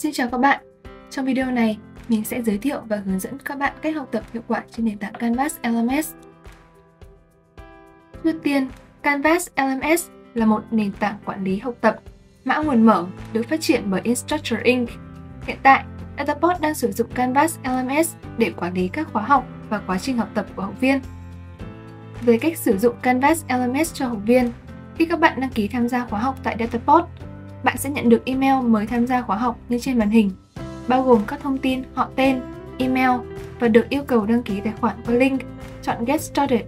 Xin chào các bạn. Trong video này, mình sẽ giới thiệu và hướng dẫn các bạn cách học tập hiệu quả trên nền tảng Canvas LMS. Trước tiên, Canvas LMS là một nền tảng quản lý học tập, mã nguồn mở được phát triển bởi Instructure Inc. Hiện tại, Dataport đang sử dụng Canvas LMS để quản lý các khóa học và quá trình học tập của học viên. Về cách sử dụng Canvas LMS cho học viên, khi các bạn đăng ký tham gia khóa học tại Dataport, bạn sẽ nhận được email mời tham gia khóa học như trên màn hình, bao gồm các thông tin họ tên, email và được yêu cầu đăng ký tài khoản qua link, chọn Get Started.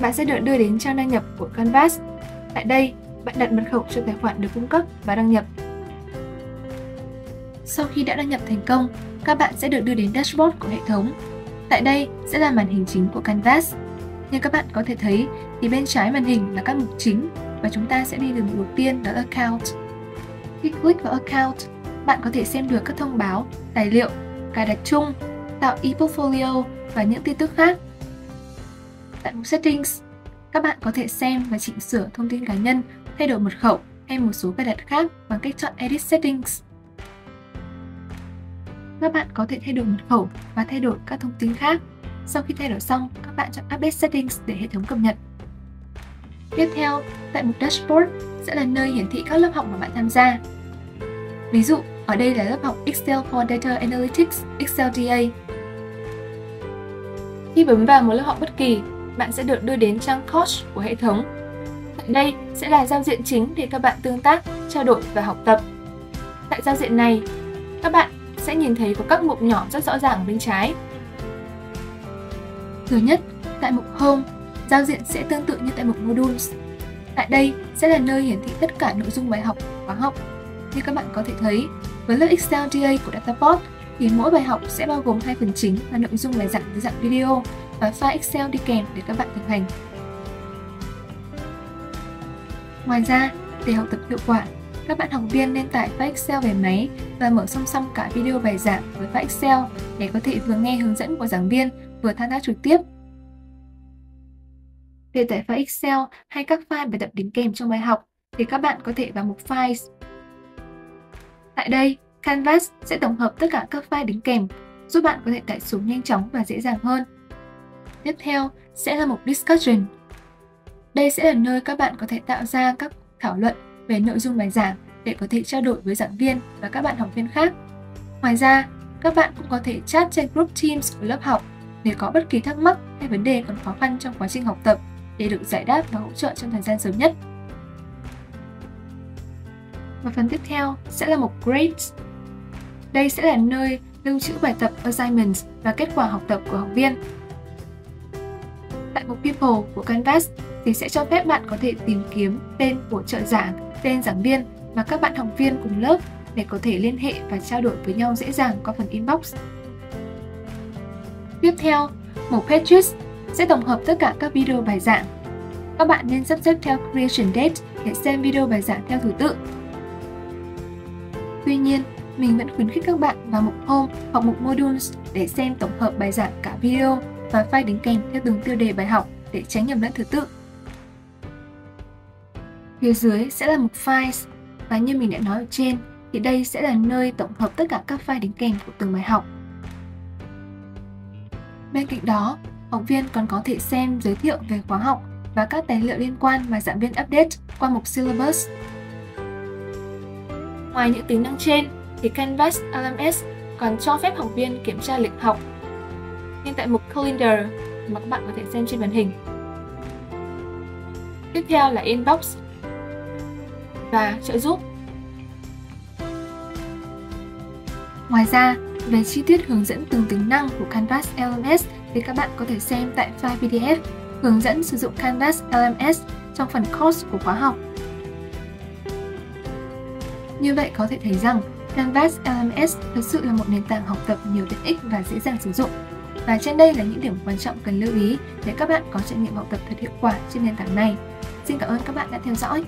Bạn sẽ được đưa đến trang đăng nhập của Canvas. Tại đây, bạn đặt mật khẩu cho tài khoản được cung cấp và đăng nhập. Sau khi đã đăng nhập thành công, các bạn sẽ được đưa đến dashboard của hệ thống. Tại đây sẽ là màn hình chính của Canvas. Như các bạn có thể thấy thì bên trái màn hình là các mục chính và chúng ta sẽ đi từ mục đầu tiên đó là Account. Khi click vào Account, bạn có thể xem được các thông báo, tài liệu, cài đặt chung, tạo e-portfolio và những tin tức khác. Tại mục Settings, các bạn có thể xem và chỉnh sửa thông tin cá nhân, thay đổi mật khẩu hay một số cài đặt khác bằng cách chọn Edit Settings. Các bạn có thể thay đổi mật khẩu và thay đổi các thông tin khác. Sau khi thay đổi xong, các bạn chọn Update Settings để hệ thống cập nhật. Tiếp theo, tại mục Dashboard sẽ là nơi hiển thị các lớp học mà bạn tham gia. Ví dụ, ở đây là lớp học Excel for Data Analytics, Excel DA. Khi bấm vào một lớp học bất kỳ, bạn sẽ được đưa đến trang course của hệ thống. Tại đây sẽ là giao diện chính để các bạn tương tác, trao đổi và học tập. Tại giao diện này, các bạn sẽ nhìn thấy có các mục nhỏ rất rõ ràng bên trái. Thứ nhất, tại mục Home, giao diện sẽ tương tự như tại mục Modules. Tại đây sẽ là nơi hiển thị tất cả nội dung bài học, khóa học. Như các bạn có thể thấy, với lớp Excel DA của Dataport thì mỗi bài học sẽ bao gồm hai phần chính là nội dung bài giảng dưới dạng video và file Excel đi kèm để các bạn thực hành. Ngoài ra, để học tập hiệu quả, các bạn học viên nên tải file Excel về máy và mở song song cả video bài giảng với file Excel để có thể vừa nghe hướng dẫn của giảng viên vừa tham gia trực tiếp. Để tải file Excel hay các file bài tập đính kèm trong bài học thì các bạn có thể vào mục Files. Tại đây, Canvas sẽ tổng hợp tất cả các file đính kèm, giúp bạn có thể tải xuống nhanh chóng và dễ dàng hơn. Tiếp theo sẽ là mục Discussion. Đây sẽ là nơi các bạn có thể tạo ra các thảo luận về nội dung bài giảng để có thể trao đổi với giảng viên và các bạn học viên khác. Ngoài ra, các bạn cũng có thể chat trên group Teams của lớp học để có bất kỳ thắc mắc hay vấn đề còn khó khăn trong quá trình học tập để được giải đáp và hỗ trợ trong thời gian sớm nhất. Và phần tiếp theo sẽ là một Grades. Đây sẽ là nơi lưu trữ bài tập assignments và kết quả học tập của học viên. Tại mục People của Canvas thì sẽ cho phép bạn có thể tìm kiếm tên của trợ giảng, tên giảng viên và các bạn học viên cùng lớp để có thể liên hệ và trao đổi với nhau dễ dàng qua phần inbox. Tiếp theo, mục Pages sẽ tổng hợp tất cả các video bài giảng. Các bạn nên sắp xếp theo creation date để xem video bài giảng theo thứ tự. Tuy nhiên, mình vẫn khuyến khích các bạn vào mục Home hoặc mục Modules để xem tổng hợp bài giảng cả video và file đính kèm theo từng tiêu đề bài học để tránh nhầm lẫn thứ tự. Phía dưới sẽ là mục Files và như mình đã nói ở trên thì đây sẽ là nơi tổng hợp tất cả các file đính kèm của từng bài học. Bên cạnh đó, học viên còn có thể xem giới thiệu về khóa học và các tài liệu liên quan mà giảng viên update qua mục Syllabus. Ngoài những tính năng trên, thì Canvas LMS còn cho phép học viên kiểm tra lịch học. Nhưng tại mục Calendar mà các bạn có thể xem trên màn hình. Tiếp theo là Inbox và trợ giúp. Ngoài ra, về chi tiết hướng dẫn từng tính năng của Canvas LMS thì các bạn có thể xem tại file PDF hướng dẫn sử dụng Canvas LMS trong phần course của khóa học. Như vậy có thể thấy rằng, Canvas LMS thực sự là một nền tảng học tập nhiều tiện ích và dễ dàng sử dụng. Và trên đây là những điểm quan trọng cần lưu ý để các bạn có trải nghiệm học tập thật hiệu quả trên nền tảng này. Xin cảm ơn các bạn đã theo dõi.